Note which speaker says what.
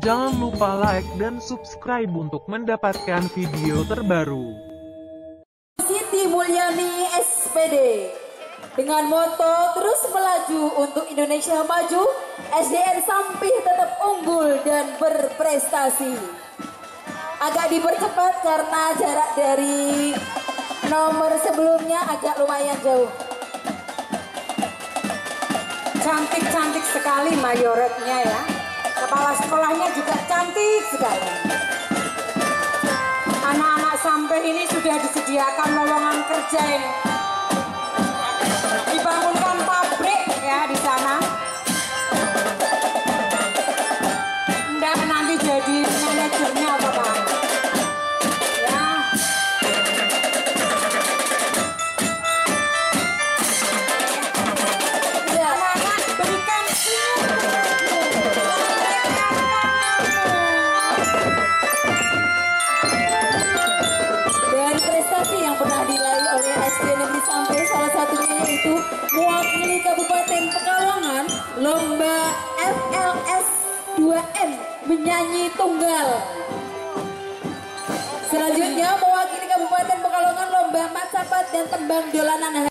Speaker 1: Jangan lupa like dan subscribe untuk mendapatkan video terbaru.
Speaker 2: Siti Mulyani SPD dengan moto terus melaju untuk Indonesia maju, SDN Sampih tetap unggul dan berprestasi. Agak dipercepat karena jarak dari nomor sebelumnya agak lumayan jauh.
Speaker 3: Cantik-cantik sekali mayoretnya ya. Sekolahnya juga cantik sekali. Anak-anak sampai ini sudah disediakan lowongan kerja ini. Dibangunkan pabrik ya di sana. Enggak nanti jadi manajernya
Speaker 2: mewakili Kabupaten Pekalongan lomba FLS 2M menyanyi tunggal. Selanjutnya mewakili Kabupaten Pekalongan lomba macapat dan tembang dolanan